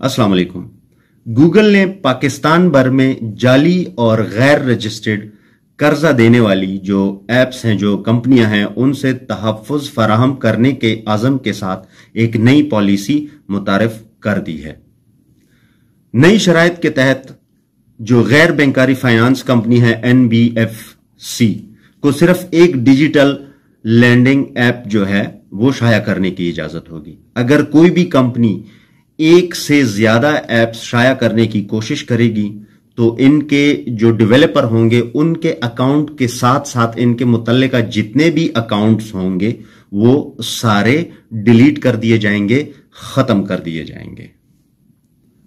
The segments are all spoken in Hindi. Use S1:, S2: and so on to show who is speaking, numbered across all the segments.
S1: अस्सलाम वालेकुम गूगल ने पाकिस्तान भर में जाली और गैर रजिस्टर्ड कर्जा देने वाली जो एप्स हैं, जो कंपनियाँ हैं, उनसे तहफ़ फराहम करने के आज़म के साथ एक नई पॉलिसी मुतारफ कर दी है। नई शराइ के तहत जो गैर बैंकारी फाइनेंस कंपनी है एन बी एफ़ सी को सिर्फ़ एक डिजिटल लैंडिंग ऐप जो है, वो शाया करने की इजाज़त होगी। अगर कोई भी कंपनी एक से ज़्यादा ऐप्स शाया करने की कोशिश करेगी तो इनके जो डेवलपर होंगे, उनके अकाउंट के साथ साथ इनके मुतल जितने भी अकाउंट्स होंगे, वो सारे डिलीट कर दिए जाएँगे, खत्म कर दिए जाएँगे।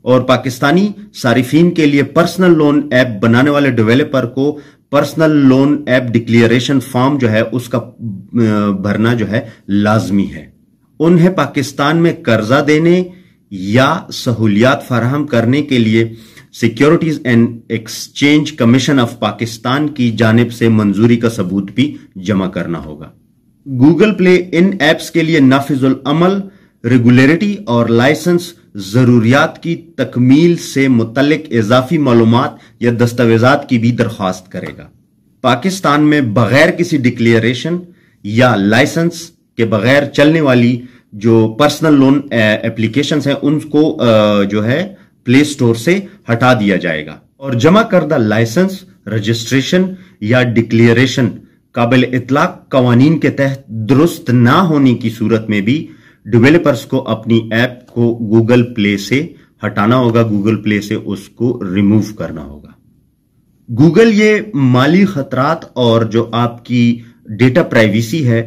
S1: और पाकिस्तानी सारिफिन के लिए पर्सनल लोन ऐप बनाने वाले डेवलपर को personal loan app declaration form जो है, उसका भरना जो है, लाजमी है। उन्हें पाकिस्तान में कर्जा देने या सहूलियात फराहम करने के लिए securities and exchange commission of Pakistan की जानब से मंजूरी का सबूत भी जमा करना होगा। गूगल प्ले इन एप्स के लिए नाफिजुल अमल रेगुलरिटी और लाइसेंस जरूरियात की तकमील से मुतलक इजाफी मालूम या दस्तावेजात की भी दरख्वास्त करेगा। पाकिस्तान में बगैर किसी डिक्लेरेशन या लाइसेंस के बगैर चलने वाली जो पर्सनल लोन एप्लीकेशन हैं, उनको जो है प्ले स्टोर से हटा दिया जाएगा। और जमा करदा लाइसेंस रजिस्ट्रेशन या डिक्लेरेशन काबिल इतलाक कवानीन के तहत दुरुस्त ना होने की सूरत में भी डिवेलपर्स को अपनी ऐप को गूगल प्ले से हटाना होगा गूगल प्ले से उसको रिमूव करना होगा। गूगल ये माली खतरात और जो आपकी डेटा प्राइवेसी है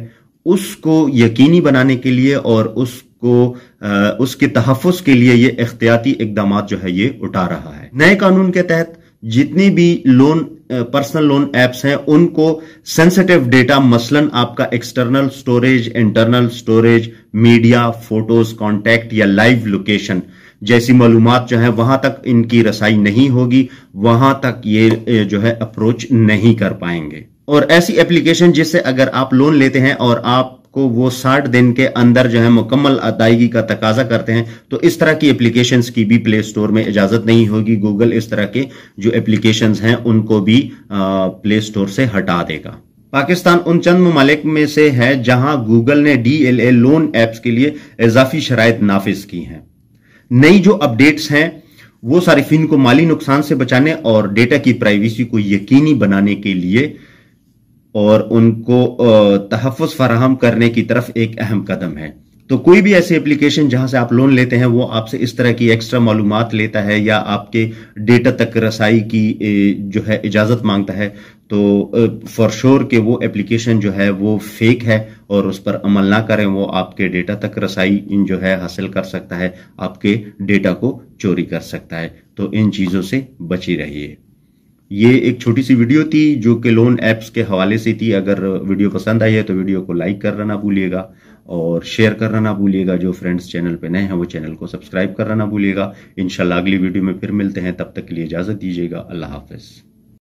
S1: उसको यकीनी बनाने के लिए और उसको आ, उसके तहफ़ के लिए ये एहतियाती इकदाम जो है ये उठा रहा है। नए कानून के तहत जितनी भी लोन पर्सनल लोन एप्स हैं उनको सेंसिटिव डेटा मसलन आपका external storage internal storage media photos contact या लाइव लोकेशन जैसी मालूम जो है वहाँ तक इनकी रसाई नहीं होगी वहाँ तक ये जो है अप्रोच नहीं कर पाएँगे। और ऐसी एप्लीकेशन जिससे अगर आप लोन लेते हैं और आपको वो साठ दिन के अंदर जो है मुकम्मल अदायगी का तकाजा करते हैं तो इस तरह की एप्लीकेशंस की भी प्ले स्टोर में इजाज़त नहीं होगी। गूगल इस तरह के जो एप्लीकेशंस हैं, उनको भी प्ले स्टोर से हटा देगा। पाकिस्तान उन चंद ममालिक में से है जहाँ गूगल ने डीएलए लोन एप्स के लिए इजाफी शराइ नाफिज की हैं। नई जो अपडेट्स हैं, वो सारिफिन को माली नुकसान से बचाने और डेटा की प्राइवेसी को यकीनी बनाने के लिए और उनको तहफ़ फराहम करने की तरफ़ एक अहम कदम है। तो कोई भी ऐसी एप्लीकेशन जहाँ से आप लोन लेते हैं, वो आपसे इस तरह की एक्स्ट्रा मालूम लेता है या आपके डेटा तक रसाई की जो है, इजाज़त माँगता है तो फॉर श्योर के वो एप्लीकेशन जो है, वो फेक है और उस पर अमल ना करें, वो आपके डेटा तक रसाई जो है, हासिल कर सकता है, आपके डेटा को चोरी कर सकता है। तो इन चीज़ों से बची रहिए। ये एक छोटी सी वीडियो थी जो कि लोन ऐप्स के हवाले से थी। अगर वीडियो पसंद आई है तो वीडियो को लाइक करना ना भूलिएगा और शेयर करना ना भूलिएगा। जो फ्रेंड्स चैनल पे नए हैं, वो चैनल को सब्सक्राइब करना ना भूलिएगा। इंशाल्लाह अगली वीडियो में फिर मिलते हैं। तब तक के लिए इजाज़त दीजिएगा। अल्लाह हाफिज़।